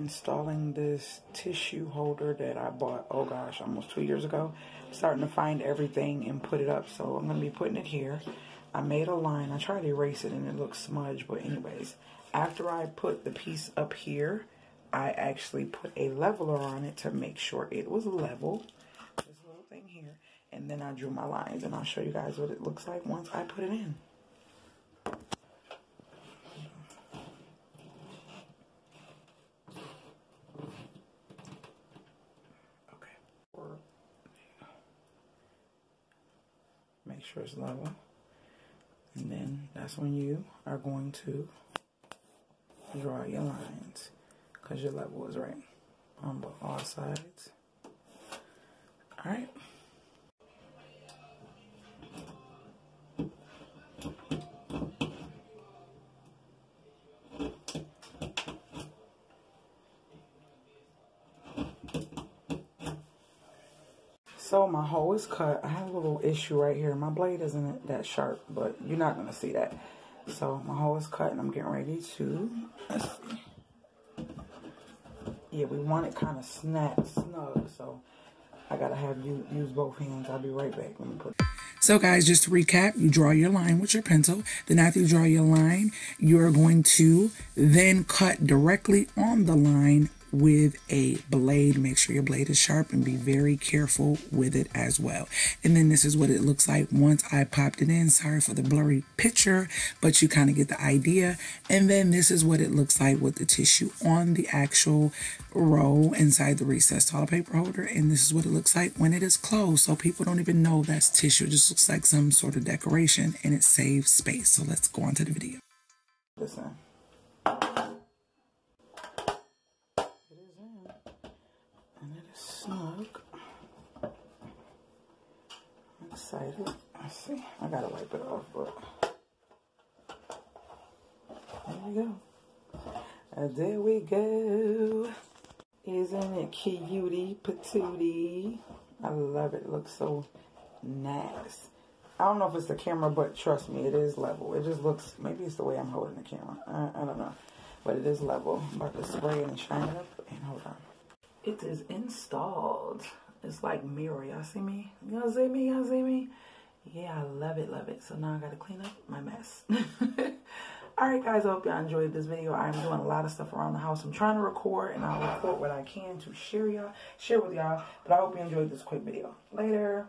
installing this tissue holder that I bought, oh gosh, almost two years ago. Starting to find everything and put it up. So I'm going to be putting it here. I made a line. I tried to erase it and it looks smudged. But anyways, after I put the piece up here, I actually put a leveler on it to make sure it was level. This little thing here. And then I drew my lines and I'll show you guys what it looks like once I put it in. Make sure it's level. And then that's when you are going to draw your lines because your level is right on all sides. All right. So my hole is cut. I have a little issue right here. My blade isn't that sharp, but you're not going to see that. So my hole is cut and I'm getting ready to, let's see. Yeah, we want it kind of snap, snug. So I got to have you use both hands. I'll be right back. Let me put so guys, just to recap, you draw your line with your pencil. Then after you draw your line, you're going to then cut directly on the line with a blade. Make sure your blade is sharp and be very careful with it as well. And then this is what it looks like once I popped it in. Sorry for the blurry picture, but you kind of get the idea. And then this is what it looks like with the tissue on the actual roll inside the recessed toilet paper holder. And this is what it looks like when it is closed. So people don't even know that's tissue. It just looks like some sort of decoration and it saves space. So let's go on to the video. Listen. snug. I'm excited. Let's see. I gotta wipe it off, but there we go. And there we go. Isn't it cutie patootie? I love it. It looks so nice. I don't know if it's the camera, but trust me, it is level. It just looks, maybe it's the way I'm holding the camera. I, I don't know. But it is level. I'm about to spray and shine it up. And hold on. It is installed. It's like mirror. Y'all see me? Y'all see me? Y'all see me? Yeah, I love it, love it. So now I got to clean up my mess. Alright guys, I hope y'all enjoyed this video. I'm doing a lot of stuff around the house. I'm trying to record and I'll record what I can to share y'all, share with y'all. But I hope you enjoyed this quick video. Later.